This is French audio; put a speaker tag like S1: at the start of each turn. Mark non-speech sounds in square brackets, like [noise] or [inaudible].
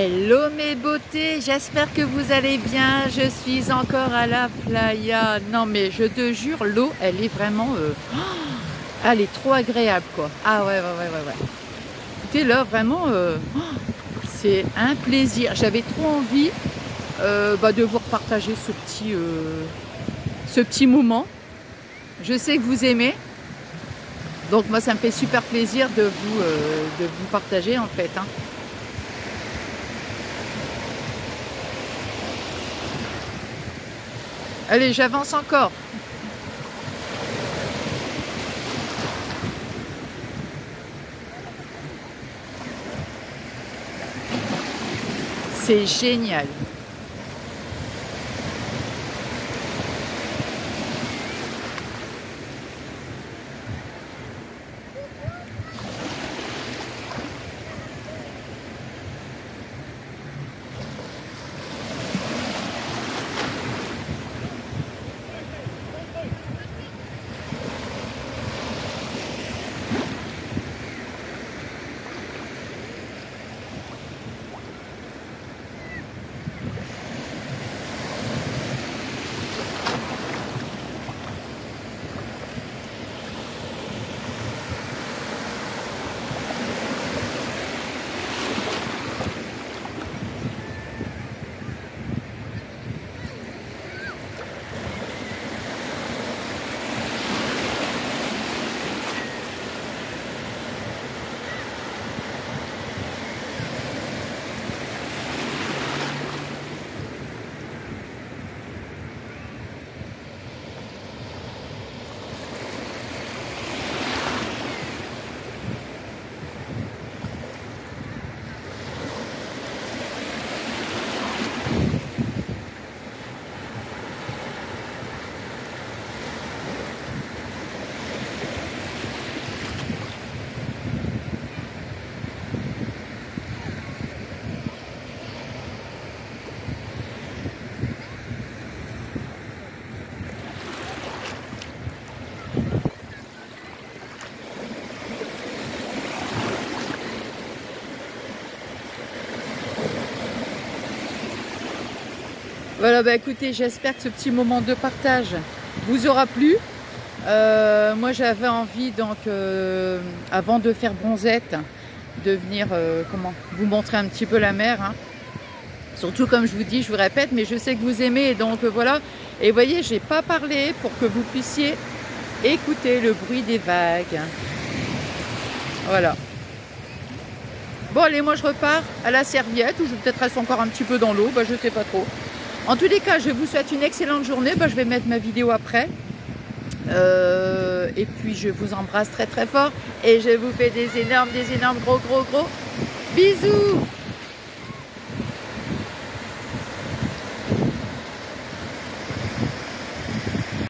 S1: Hello mes beautés, j'espère que vous allez bien. Je suis encore à la playa. Non mais je te jure, l'eau, elle est vraiment... Euh, [gasps] elle est trop agréable quoi. Ah ouais, ouais, ouais, ouais. ouais. Écoutez là, vraiment, euh, [gasps] c'est un plaisir. J'avais trop envie euh, bah, de vous partager ce petit, ce petit moment. Je sais que vous aimez. Donc moi, ça me fait super plaisir de vous, de vous partager en fait. Hein. Allez, j'avance encore. C'est génial. Voilà, bah écoutez, j'espère que ce petit moment de partage vous aura plu. Euh, moi, j'avais envie, donc, euh, avant de faire bronzette, de venir euh, comment, vous montrer un petit peu la mer. Hein. Surtout, comme je vous dis, je vous répète, mais je sais que vous aimez, donc voilà. Et vous voyez, j'ai pas parlé pour que vous puissiez écouter le bruit des vagues. Voilà. Bon, allez, moi je repars à la serviette, ou je vais peut-être rester encore un petit peu dans l'eau, bah, je sais pas trop. En tous les cas, je vous souhaite une excellente journée. Bah, je vais mettre ma vidéo après. Euh, et puis, je vous embrasse très très fort. Et je vous fais des énormes, des énormes gros, gros, gros bisous